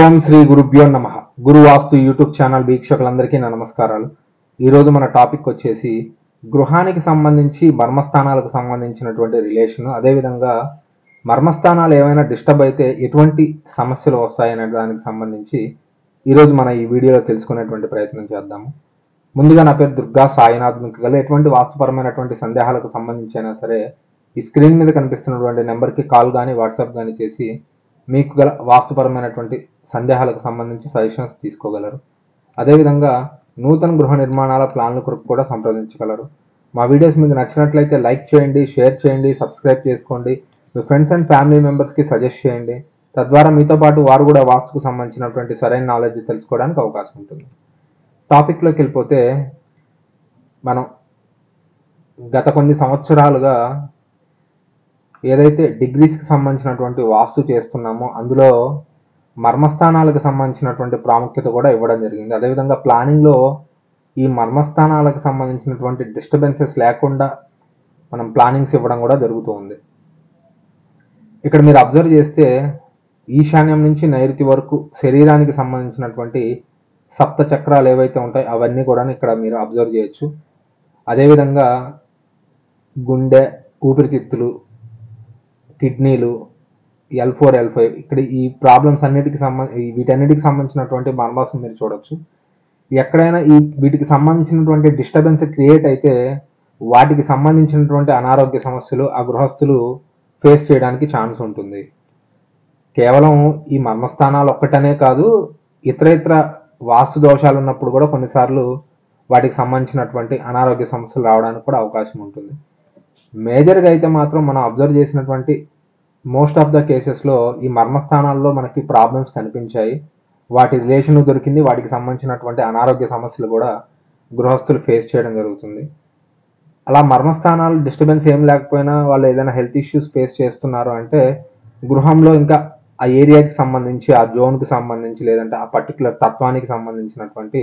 ఓం శ్రీ గురుభ్యో నమ. గురువాస్తు YouTube channel వీక్షకులందరికీ నా నమస్కారాలు. ఈరోజు మన టాపిక్ వచ్చేసి గృహానికి సంబంధించి మర్మస్థానాలకు సంబంధించినటువంటి రిలేషన్ అదేవిధంగా మర్మస్థానాలు ఏమైనా డిస్టర్బ్ అయితే ఎటువంటి సమస్యలు వస్తాయనే దానికి సంబంధించి ఈరోజు మన ఈ వీడియోలో తెలుసుకునేటువంటి ప్రయత్నం చేద్దాము ముందుగా నా పేరు దుర్గా సాయినాథ్ మీకు గల ఎటువంటి వాస్తుపరమైనటువంటి సందేహాలకు సంబంధించి అయినా సరే ఈ స్క్రీన్ మీద కనిపిస్తున్నటువంటి నెంబర్కి కాల్ కానీ వాట్సాప్ కానీ చేసి మీకు గల వాస్తుపరమైనటువంటి సందేహాలకు సంబంధించి సజెషన్స్ తీసుకోగలరు. అదేవిధంగా నూతన గృహ నిర్మాణాల ప్లాన్ల కొరకు కూడా సంప్రదించగలరు. మా వీడియోస్ మీకు నచ్చినట్లయితే లైక్ చేయండి షేర్ చేయండి సబ్స్క్రైబ్ చేసుకోండి. మీ ఫ్రెండ్స్ అండ్ ఫ్యామిలీ మెంబర్స్కి సజెస్ట్ చేయండి. తద్వారా మీతో పాటు వారు కూడా వాస్తుకు సంబంధించినటువంటి సరైన నాలెడ్జ్ తెలుసుకోవడానికి అవకాశం ఉంటుంది. టాపిక్లోకి వెళ్ళిపోతే మనం గత కొన్ని సంవత్సరాలుగా ఏదైతే డిగ్రీస్కి సంబంధించినటువంటి వాస్తు చేస్తున్నామో అందులో మర్మస్థానాలకు సంబంధించినటువంటి ప్రాముఖ్యత కూడా ఇవ్వడం జరిగింది. అదేవిధంగా ప్లానింగ్లో ఈ మర్మస్థానాలకు సంబంధించినటువంటి డిస్టర్బెన్సెస్ లేకుండా మనం ప్లానింగ్స్ ఇవ్వడం కూడా జరుగుతూ ఉంది. ఇక్కడ మీరు అబ్జర్వ్ చేస్తే ఈశాన్యం నుంచి నైరుతి వరకు శరీరానికి సంబంధించినటువంటి సప్త చక్రాలు ఏవైతే ఉంటాయో అవన్నీ కూడా ఇక్కడ మీరు అబ్జర్వ్ చేయొచ్చు. అదేవిధంగా గుండె ఊపిరితిత్తులు కిడ్నీలు ఎల్ ఫోర్ ఎల్ ఫైవ్ ఇక్కడ ఈ ప్రాబ్లమ్స్ అన్నిటికి సంబంధ వీటన్నిటికి సంబంధించినటువంటి మర్మాస్ మీరు చూడొచ్చు. ఎక్కడైనా ఈ వీటికి సంబంధించినటువంటి డిస్టర్బెన్స్ క్రియేట్ అయితే వాటికి సంబంధించినటువంటి అనారోగ్య సమస్యలు ఆ గృహస్థులు ఫేస్ చేయడానికి ఛాన్స్ ఉంటుంది. కేవలం ఈ మర్మస్థానాలు ఒక్కటనే కాదు ఇతర ఇతర వాస్తు దోషాలు ఉన్నప్పుడు కూడా కొన్నిసార్లు వాటికి సంబంధించినటువంటి అనారోగ్య సమస్యలు రావడానికి కూడా అవకాశం ఉంటుంది. మేజర్గా అయితే మాత్రం మనం అబ్జర్వ్ చేసినటువంటి మోస్ట్ ఆఫ్ ద కేసెస్లో ఈ మర్మస్థానాల్లో మనకి ప్రాబ్లమ్స్ కనిపించాయి. వాటి రిలేషన్ దొరికింది. వాటికి సంబంధించినటువంటి అనారోగ్య సమస్యలు కూడా గృహస్థులు ఫేస్ చేయడం జరుగుతుంది. అలా మర్మస్థానాలు డిస్టర్బెన్స్ ఏం లేకపోయినా వాళ్ళు ఏదైనా హెల్త్ ఇష్యూస్ ఫేస్ చేస్తున్నారు అంటే గృహంలో ఇంకా ఆ ఏరియాకి సంబంధించి ఆ జోన్కి సంబంధించి లేదంటే ఆ పర్టికులర్ తత్వానికి సంబంధించినటువంటి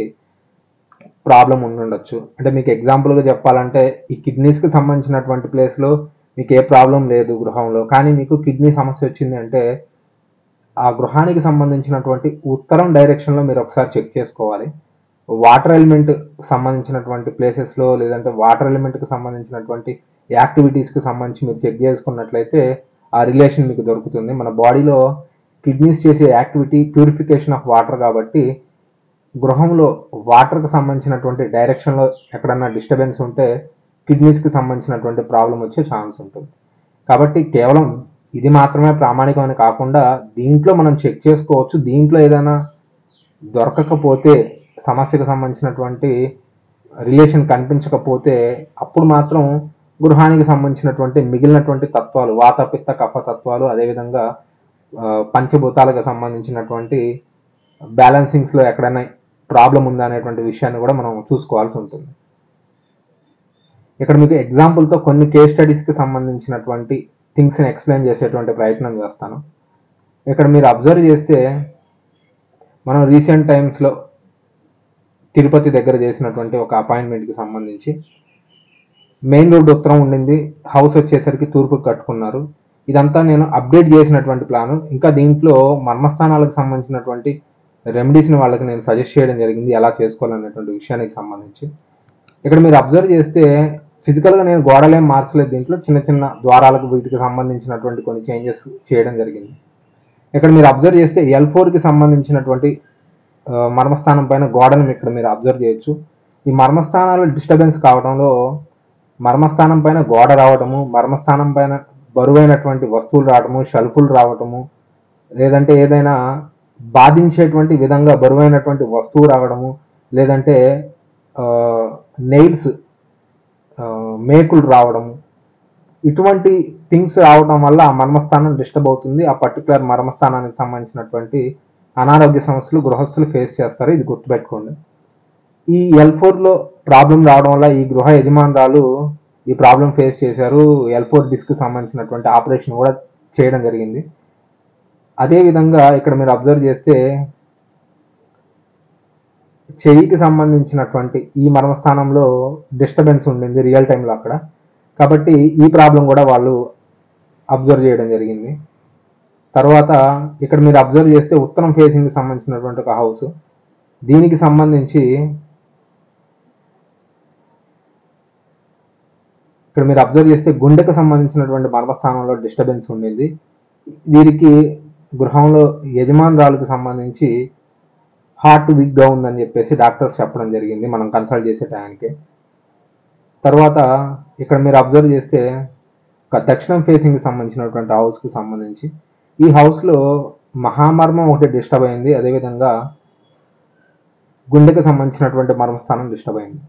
ప్రాబ్లం ఉండుండొచ్చు. అంటే మీకు ఎగ్జాంపుల్గా చెప్పాలంటే ఈ కిడ్నీస్కి సంబంధించినటువంటి ప్లేస్లో మీకు ఏ ప్రాబ్లం లేదు గృహంలో. కానీ మీకు కిడ్నీ సమస్య వచ్చింది అంటే ఆ గృహానికి సంబంధించినటువంటి ఉత్తరం డైరెక్షన్లో మీరు ఒకసారి చెక్ చేసుకోవాలి. వాటర్ ఎలిమెంట్ సంబంధించినటువంటి ప్లేసెస్లో లేదంటే వాటర్ ఎలిమెంట్కి సంబంధించినటువంటి యాక్టివిటీస్కి సంబంధించి మీరు చెక్ చేసుకున్నట్లయితే ఆ రిలేషన్ మీకు దొరుకుతుంది. మన బాడీలో కిడ్నీస్ చేసే యాక్టివిటీ ప్యూరిఫికేషన్ ఆఫ్ వాటర్ కాబట్టి గృహంలో వాటర్కి సంబంధించినటువంటి డైరెక్షన్లో ఎక్కడన్నా డిస్టర్బెన్స్ ఉంటే కిడ్నీస్కి సంబంధించినటువంటి ప్రాబ్లం వచ్చే ఛాన్స్ ఉంటుంది. కాబట్టి కేవలం ఇది మాత్రమే ప్రామాణికమని కాకుండా దీంట్లో మనం చెక్ చేసుకోవచ్చు. దీంట్లో ఏదైనా దొరకకపోతే సమస్యకు సంబంధించినటువంటి రిలేషన్ కనిపించకపోతే అప్పుడు మాత్రం గృహానికి సంబంధించినటువంటి మిగిలినటువంటి తత్వాలు వాత పిత్త కఫ తత్వాలు అదేవిధంగా పంచభూతాలకు సంబంధించినటువంటి బ్యాలెన్సింగ్స్లో ఎక్కడైనా ప్రాబ్లం ఉందా అనేటువంటి విషయాన్ని కూడా మనం చూసుకోవాల్సి ఉంటుంది. ఇక్కడ మీకు ఎగ్జాంపుల్తో కొన్ని కేస్ స్టడీస్కి సంబంధించినటువంటి థింగ్స్ని ఎక్స్ప్లెయిన్ చేసేటువంటి ప్రయత్నం చేస్తాను. ఇక్కడ మీరు అబ్జర్వ్ చేస్తే మనం రీసెంట్ టైమ్స్లో తిరుపతి దగ్గర చేసినటువంటి ఒక అపాయింట్మెంట్కి సంబంధించి మెయిన్ రోడ్ ఉత్తరం ఉండింది హౌస్ వచ్చేసరికి తూర్పు కట్టుకున్నారు. ఇదంతా నేను అప్డేట్ చేసినటువంటి ప్లాను ఇంకా దీంట్లో మర్మస్థానాలకు సంబంధించినటువంటి రెమెడీస్ని వాళ్ళకి నేను సజెస్ట్ చేయడం జరిగింది ఎలా చేసుకోవాలనేటువంటి విషయానికి సంబంధించి. ఇక్కడ మీరు అబ్జర్వ్ చేస్తే ఫిజికల్గా నేను గోడలేం మార్చలేదు దీంట్లో. చిన్న చిన్న ద్వారాలకు వీటికి సంబంధించినటువంటి కొన్ని చేంజెస్ చేయడం జరిగింది. ఇక్కడ మీరు అబ్జర్వ్ చేస్తే ఎల్ ఫోర్కి సంబంధించినటువంటి మర్మస్థానం పైన గోడను ఇక్కడ మీరు అబ్జర్వ్ చేయొచ్చు. ఈ మర్మస్థానాలు డిస్టర్బెన్స్ కావడంలో మర్మస్థానం పైన గోడ రావటము మర్మస్థానం పైన బరువైనటువంటి వస్తువులు రావటము షల్ఫులు రావటము లేదంటే ఏదైనా బాధించేటువంటి విధంగా బరువైనటువంటి వస్తువు రావడము లేదంటే నెయిల్స్ మేకులు రావడం ఇటువంటి థింగ్స్ రావడం వల్ల ఆ మర్మస్థానం డిస్టర్బ్ అవుతుంది. ఆ పర్టికులర్ మర్మస్థానానికి సంబంధించినటువంటి అనారోగ్య సమస్యలు గృహస్థులు ఫేస్ చేస్తారు. ఇది గుర్తుపెట్టుకోండి. ఈ ఎల్ ఫోర్లో ప్రాబ్లం రావడం వల్ల ఈ గృహ యజమానురాలు ఈ ప్రాబ్లం ఫేస్ చేశారు. ఎల్ ఫోర్ డిస్క్ సంబంధించినటువంటి ఆపరేషన్ కూడా చేయడం జరిగింది. అదేవిధంగా ఇక్కడ మీరు అబ్జర్వ్ చేస్తే చెయ్యికి సంబంధించినటువంటి ఈ మర్మస్థానంలో డిస్టర్బెన్స్ ఉండింది రియల్ టైంలో అక్కడ. కాబట్టి ఈ ప్రాబ్లం కూడా వాళ్ళు అబ్జర్వ్ చేయడం జరిగింది. తర్వాత ఇక్కడ మీరు అబ్జర్వ్ చేస్తే ఉత్తరం ఫేసింగ్ సంబంధించినటువంటి ఒక హౌస్ దీనికి సంబంధించి ఇక్కడ మీరు అబ్జర్వ్ చేస్తే గుండెకు సంబంధించినటువంటి మర్మస్థానంలో డిస్టర్బెన్స్ ఉండింది. వీరికి గృహంలో యజమానురాలకు సంబంధించి హార్ట్ వీక్గా ఉందని చెప్పేసి డాక్టర్స్ చెప్పడం జరిగింది. మనం కన్సల్ట్ చేసే టైంకి తర్వాత ఇక్కడ మీరు అబ్జర్వ్ చేస్తే దక్షిణం ఫేసింగ్కి సంబంధించినటువంటి హౌస్కి సంబంధించి ఈ హౌస్లో మహామర్మం ఒకటి డిస్టర్బ్ అయింది. అదేవిధంగా గుండెకి సంబంధించినటువంటి మర్మస్థానం డిస్టర్బ్ అయింది.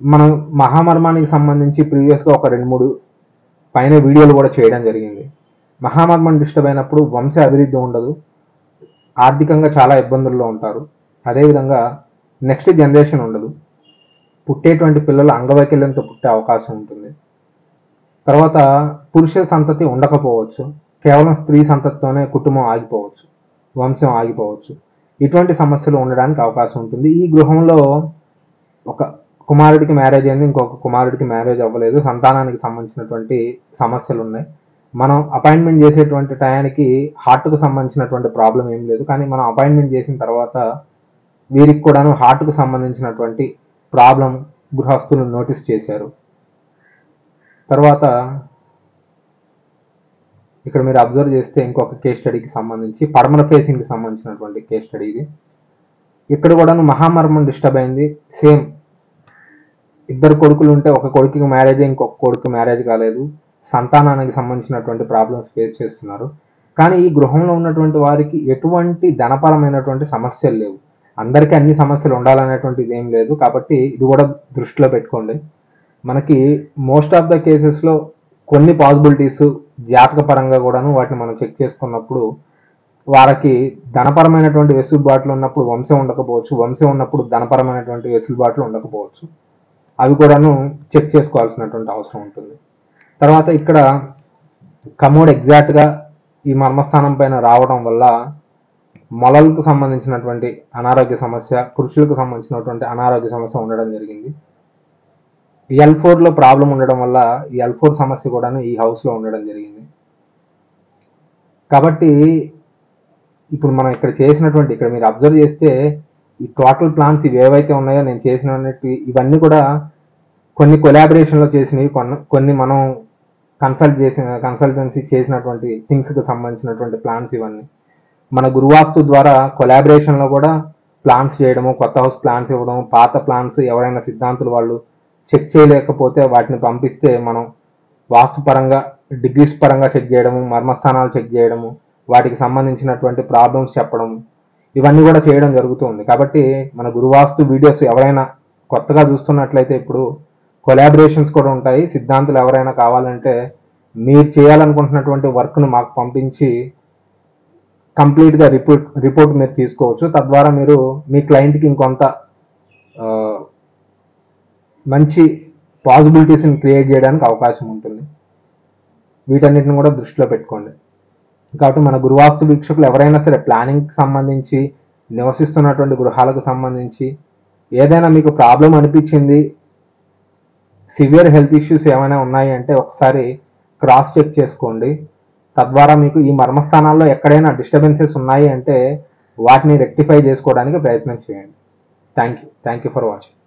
మనం మహామర్మానికి సంబంధించి ప్రీవియస్గా ఒక రెండు మూడు పైన వీడియోలు కూడా చేయడం జరిగింది. మహామర్మం డిస్టర్బ్ అయినప్పుడు వంశ అభివృద్ధి ఉండదు. ఆర్థికంగా చాలా ఇబ్బందుల్లో ఉంటారు. అదేవిధంగా నెక్స్ట్ జనరేషన్ ఉండదు. పుట్టేటువంటి పిల్లలు అంగవైకల్యంతో పుట్టే అవకాశం ఉంటుంది. తర్వాత పురుష సంతతి ఉండకపోవచ్చు. కేవలం స్త్రీ సంతతితోనే కుటుంబం ఆగిపోవచ్చు. వంశం ఆగిపోవచ్చు. ఇటువంటి సమస్యలు ఉండడానికి అవకాశం ఉంటుంది. ఈ గృహంలో ఒక కుమారుడికి మ్యారేజ్ అయింది ఇంకొక కుమారుడికి మ్యారేజ్ అవ్వలేదు. సంతానానికి సంబంధించినటువంటి సమస్యలు ఉన్నాయి. మనం అపాయింట్మెంట్ చేసేటువంటి టయానికి హార్ట్కు సంబంధించినటువంటి ప్రాబ్లం ఏం లేదు. కానీ మనం అపాయింట్మెంట్ చేసిన తర్వాత వీరికి కూడాను హార్ట్కు సంబంధించినటువంటి ప్రాబ్లం గృహస్థులు నోటీస్ చేశారు. తర్వాత ఇక్కడ మీరు అబ్జర్వ్ చేస్తే ఇంకొక కేస్ స్టడీకి సంబంధించి పడమర ఫేసింగ్కి సంబంధించినటువంటి కేస్ స్టడీ ఇది. ఇక్కడ కూడాను మహామర్మం డిస్టర్బ్ అయింది. సేమ్ ఇద్దరు కొడుకులు ఉంటే ఒక కొడుకుకి మ్యారేజ్ ఇంకొక కొడుకు మ్యారేజ్ కాలేదు. సంతానానికి సంబంధించినటువంటి ప్రాబ్లమ్స్ ఫేస్ చేస్తున్నారు. కానీ ఈ గృహంలో ఉన్నటువంటి వారికి ఎటువంటి ధనపరమైనటువంటి సమస్యలు లేవు. అందరికీ అన్ని సమస్యలు ఉండాలనేటువంటిది ఏం లేదు. కాబట్టి ఇది కూడా దృష్టిలో పెట్టుకోండి. మనకి మోస్ట్ ఆఫ్ ద కేసెస్లో కొన్ని పాసిబిలిటీస్ జాతక పరంగా కూడాను వాటిని మనం చెక్ చేసుకున్నప్పుడు వారికి ధనపరమైనటువంటి వెసులుబాట్లు ఉన్నప్పుడు వంశం ఉండకపోవచ్చు. వంశం ఉన్నప్పుడు ధనపరమైనటువంటి వెసులుబాట్లు ఉండకపోవచ్చు. అవి కూడాను చెక్ చేసుకోవాల్సినటువంటి అవసరం ఉంటుంది. తర్వాత ఇక్కడ కమోడ్ ఎగ్జాక్ట్గా ఈ మర్మస్థానం పైన రావడం వల్ల మొలలకు సంబంధించినటువంటి అనారోగ్య సమస్య పురుషులకు సంబంధించినటువంటి అనారోగ్య సమస్య ఉండడం జరిగింది. ఎల్ ఫోర్లో ప్రాబ్లం ఉండడం వల్ల ఈ ఎల్ ఫోర్ సమస్య కూడాను ఈ హౌస్లో ఉండడం జరిగింది. కాబట్టి ఇప్పుడు మనం ఇక్కడ చేసినటువంటి ఇక్కడ మీరు అబ్జర్వ్ చేస్తే ఈ టోటల్ ప్లాన్స్ ఇవి ఏవైతే ఉన్నాయో నేను చేసినటువంటి ఇవన్నీ కూడా కొన్ని కొలాబరేషన్లో చేసినవి కొన్ని కొన్ని మనం కన్సల్ట్ చేసిన కన్సల్టెన్సీ చేసినటువంటి థింగ్స్కి సంబంధించినటువంటి ప్లాన్స్ ఇవన్నీ. మన గురువాస్తు ద్వారా కొలాబరేషన్లో కూడా ప్లాన్స్ చేయడము కొత్త హౌస్ ప్లాన్స్ ఇవ్వడం పాత ప్లాన్స్ ఎవరైనా సిద్ధాంతులు వాళ్ళు చెక్ చేయలేకపోతే వాటిని పంపిస్తే మనం వాస్తుపరంగా డిగ్రీస్ పరంగా చెక్ చేయడము మర్మస్థానాలు చెక్ చేయడము వాటికి సంబంధించినటువంటి ప్రాబ్లమ్స్ చెప్పడం ఇవన్నీ కూడా చేయడం జరుగుతుంది కాబట్టి మన గురువాస్తు వీడియోస్ ఎవరైనా కొత్తగా చూస్తున్నట్లయితే ఇప్పుడు కొలాబరేషన్స్ కూడా ఉంటాయి. సిద్ధాంతులు ఎవరైనా కావాలంటే మీరు చేయాలనుకుంటున్నటువంటి వర్క్ను మాకు పంపించి కంప్లీట్గా రిపోర్ట్ రిపోర్ట్ మీరు తీసుకోవచ్చు. తద్వారా మీరు మీ క్లయింట్కి ఇంకొంత మంచి పాసిబిలిటీస్ని క్రియేట్ చేయడానికి అవకాశం ఉంటుంది. వీటన్నిటిని కూడా దృష్టిలో పెట్టుకోండి. కాబట్టి మన గురువాస్తు వీక్షకులు ఎవరైనా సరే ప్లానింగ్కి సంబంధించి నివసిస్తున్నటువంటి గృహాలకు సంబంధించి ఏదైనా మీకు ప్రాబ్లం అనిపించింది సివియర్ హెల్త్ ఇష్యూస్ ఏమైనా ఉన్నాయి అంటే ఒకసారి క్రాస్ చెక్ చేసుకోండి. తద్వారా మీకు ఈ మర్మస్థానాల్లో ఎక్కడైనా డిస్టర్బెన్సెస్ ఉన్నాయి అంటే వాటిని రెక్టిఫై చేసుకోవడానికి ప్రయత్నం చేయండి. Thank you thank you for watching